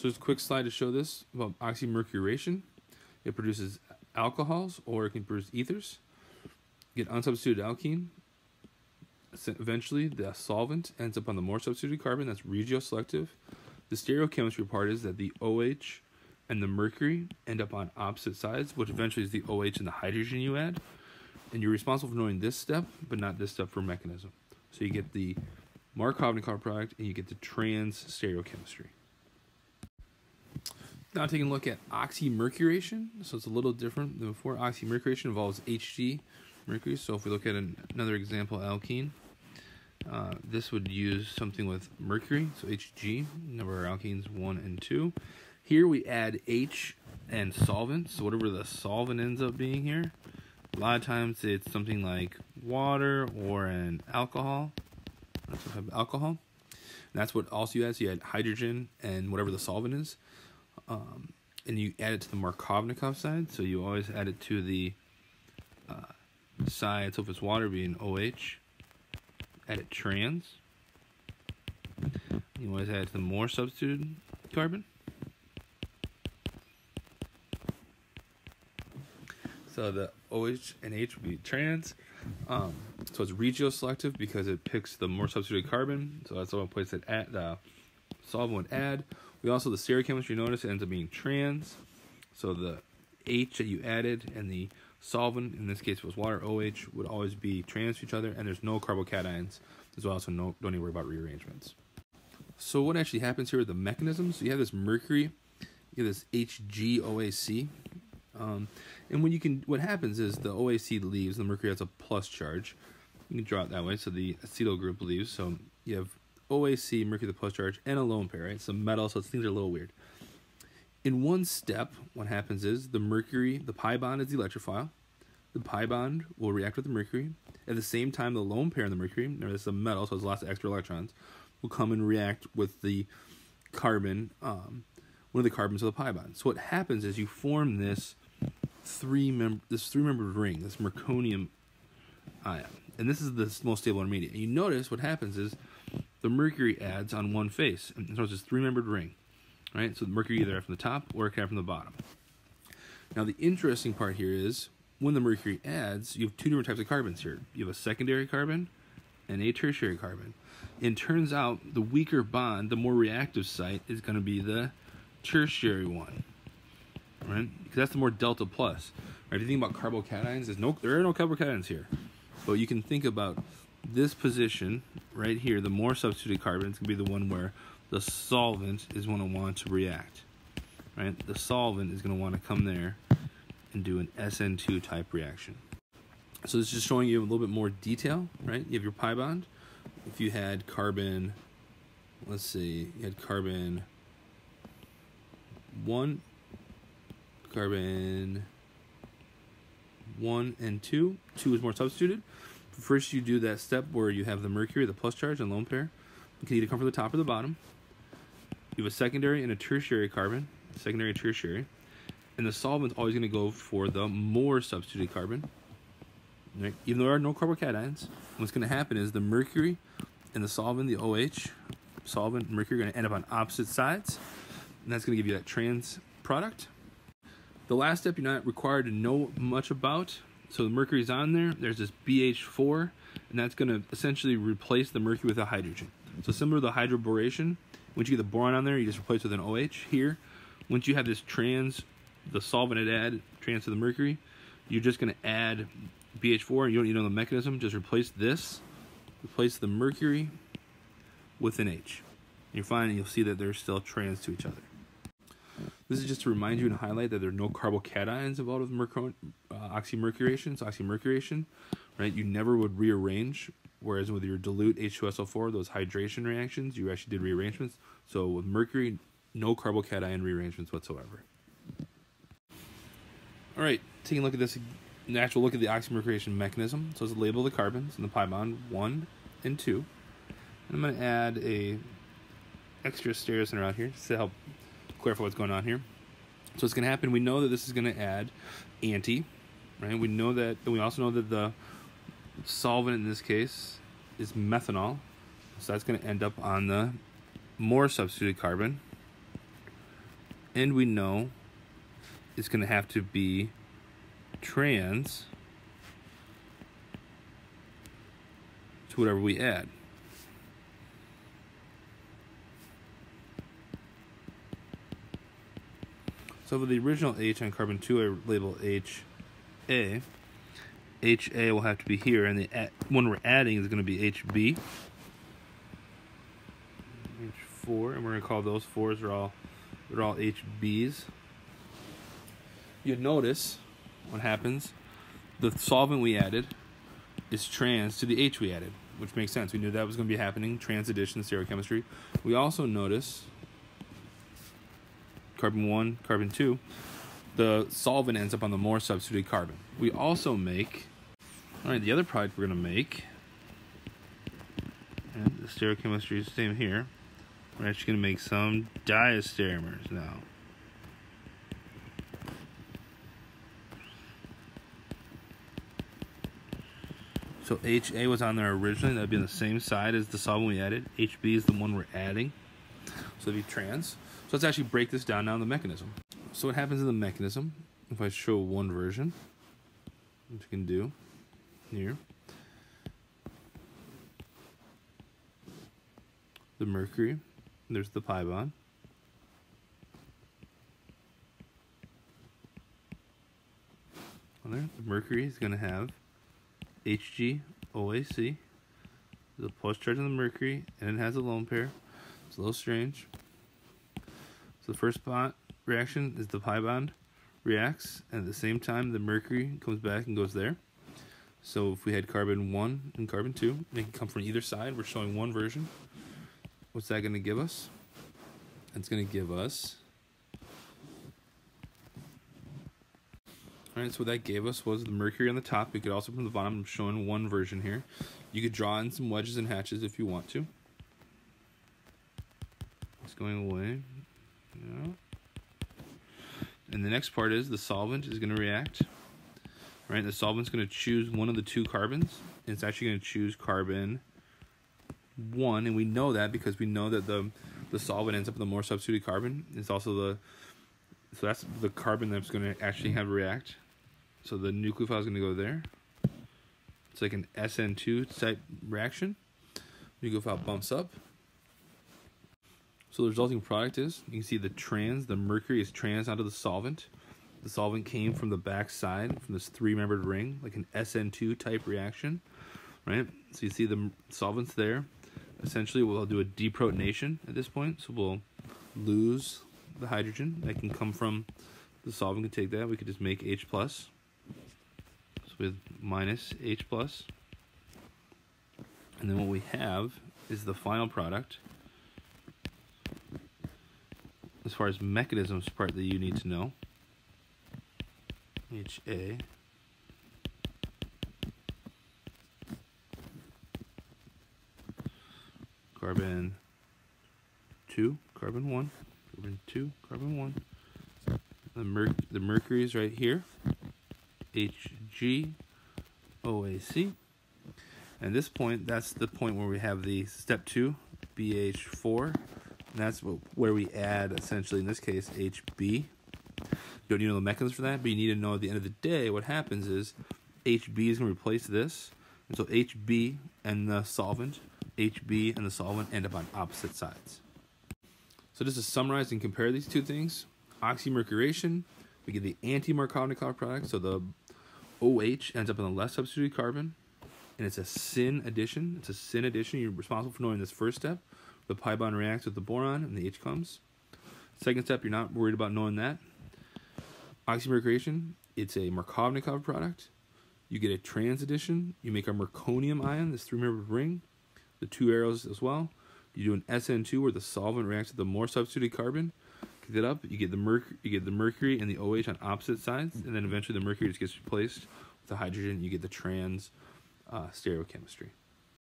So just a quick slide to show this about oxymercuration. It produces alcohols or it can produce ethers. Get unsubstituted alkene. Eventually, the solvent ends up on the more substituted carbon. That's regioselective. The stereochemistry part is that the OH and the mercury end up on opposite sides, which eventually is the OH and the hydrogen you add. And you're responsible for knowing this step, but not this step for mechanism. So you get the Markovnikov product and you get the trans stereochemistry. Now taking a look at oxymercuration. So it's a little different than before. Oxymercuration involves Hg mercury. So if we look at an, another example alkene, uh, this would use something with mercury, so Hg, number of alkenes 1 and 2. Here we add H and solvent, so whatever the solvent ends up being here. A lot of times it's something like water or an alcohol. That's what alcohol. And that's what also you add. So you add hydrogen and whatever the solvent is. Um, and you add it to the Markovnikov side. So you always add it to the uh, side. So if it's water, being OH, add it trans. You always add it to the more substituted carbon. So the OH and H would be trans. Um, so it's regioselective because it picks the more substituted carbon. So that's the one place that at the solvent would add. We also, the stereochemistry, notice it ends up being trans. So the H that you added and the solvent, in this case it was water, OH, would always be trans to each other. And there's no carbocations as well, so no, don't even worry about rearrangements. So what actually happens here with the mechanisms, so you have this mercury, you have this HGOAC, um, and when you can, what happens is the OAC leaves, the mercury has a plus charge. You can draw it that way. So the acetyl group leaves. So you have OAC, mercury the plus charge, and a lone pair, right? Some metal, so things are a little weird. In one step, what happens is the mercury, the pi bond is the electrophile. The pi bond will react with the mercury. At the same time, the lone pair in the mercury, remember this is a metal, so there's lots of extra electrons, will come and react with the carbon, um, one of the carbons of the pi bond. So what happens is you form this three mem- this three membered ring, this mercurinium ion, and this is the most stable intermediate. And you notice what happens is the mercury adds on one face, and so it's this three membered ring, right? So the mercury either from the top or it can from the bottom. Now the interesting part here is when the mercury adds, you have two different types of carbons here. You have a secondary carbon and a tertiary carbon. And turns out the weaker bond, the more reactive site, is going to be the tertiary one right? Because that's the more delta plus. Right? If you think about carbocations, there's no there are no carbocations here, but you can think about this position right here. The more substituted carbon is going to be the one where the solvent is going to want to react. Right? The solvent is going to want to come there and do an SN2 type reaction. So this is just showing you a little bit more detail, right? You have your pi bond. If you had carbon, let's see, you had carbon one carbon 1 and 2. 2 is more substituted. First, you do that step where you have the mercury, the plus charge, and lone pair. You can either come from the top or the bottom. You have a secondary and a tertiary carbon, secondary tertiary. And the solvent's always going to go for the more substituted carbon. Right? Even though there are no carbocations, what's going to happen is the mercury and the solvent, the OH, solvent mercury, are going to end up on opposite sides. And that's going to give you that trans product. The last step you're not required to know much about. So the mercury's on there. There's this BH4, and that's going to essentially replace the mercury with a hydrogen. So similar to the hydroboration, once you get the boron on there, you just replace with an OH. Here, once you have this trans, the solvent it add, trans to the mercury, you're just going to add BH4. And You don't need to know the mechanism. Just replace this, replace the mercury with an H. You're fine, and you'll see that they're still trans to each other. This is just to remind you and highlight that there are no carbocations involved with uh, oxymercuration. So oxymercuration, right? You never would rearrange. Whereas with your dilute H2SO4, those hydration reactions, you actually did rearrangements. So with mercury, no carbocation rearrangements whatsoever. All right, taking a look at this natural look at the oxymercuration mechanism. So it's a label of the carbons in the pi bond one and two. And I'm going to add a extra stereocenter out here to help clarify what's going on here. So what's going to happen, we know that this is going to add anti, right? We know that, and we also know that the solvent in this case is methanol. So that's going to end up on the more substituted carbon. And we know it's going to have to be trans to whatever we add. So for the original H on carbon 2, I label HA. HA will have to be here, and the one we're adding is going to be HB. H4, and we're going to call those fours are all they're all HBs. You notice what happens. The solvent we added is trans to the H we added, which makes sense. We knew that was going to be happening. Trans addition, stereochemistry. We also notice carbon 1, carbon 2, the solvent ends up on the more substituted carbon. We also make, all right, the other product we're going to make, and the stereochemistry is the same here, we're actually going to make some diastereomers now. So HA was on there originally, that would be on the same side as the solvent we added. HB is the one we're adding. So it'd be trans. So let's actually break this down now in the mechanism. So what happens in the mechanism, if I show one version, which you can do here, the mercury, there's the pi bond. There, the mercury is going to have Hg OAC, the plus charge on the mercury, and it has a lone pair. It's a little strange. So the first bond reaction is the pi bond reacts, and at the same time the mercury comes back and goes there. So if we had carbon 1 and carbon 2, they can come from either side. We're showing one version. What's that going to give us? It's going to give us... Alright, so what that gave us was the mercury on the top. We could also from the bottom, I'm showing one version here. You could draw in some wedges and hatches if you want to. It's going away. And the next part is the solvent is going to react. Right, the solvent's going to choose one of the two carbons. It's actually going to choose carbon one, and we know that because we know that the the solvent ends up with a more substituted carbon. It's also the so that's the carbon that's going to actually have react. So the nucleophile is going to go there. It's like an SN2 type reaction. Nucleophile bumps up. So the resulting product is, you can see the trans, the mercury is trans onto the solvent. The solvent came from the back side, from this three-membered ring, like an SN2 type reaction, right? So you see the solvent's there. Essentially, we'll do a deprotonation at this point, so we'll lose the hydrogen that can come from the solvent. Can take that. We could just make H plus. So with minus H plus, and then what we have is the final product as far as mechanisms part that you need to know. HA. Carbon 2, carbon 1, carbon 2, carbon 1. The, the mercury is right here. Hg OAC. At this point, that's the point where we have the step 2, BH4 and that's what, where we add, essentially, in this case, HB. You don't need to know the mechanism for that, but you need to know at the end of the day what happens is HB is going to replace this. And so HB and the solvent, HB and the solvent end up on opposite sides. So just to summarize and compare these two things, oxymercuration, we get the anti-Markovnikov product, so the OH ends up in the less substituted carbon, and it's a syn addition. It's a syn addition. You're responsible for knowing this first step. The pi bond reacts with the boron and the H comes. Second step, you're not worried about knowing that. Oxymercuration, it's a Markovnikov product. You get a trans addition. You make a mercurinium ion, this three-membered ring, the two arrows as well. You do an SN2 where the solvent reacts with the more substituted carbon. Get that up. You get the merc. You get the mercury and the OH on opposite sides, and then eventually the mercury just gets replaced with the hydrogen. You get the trans uh, stereochemistry.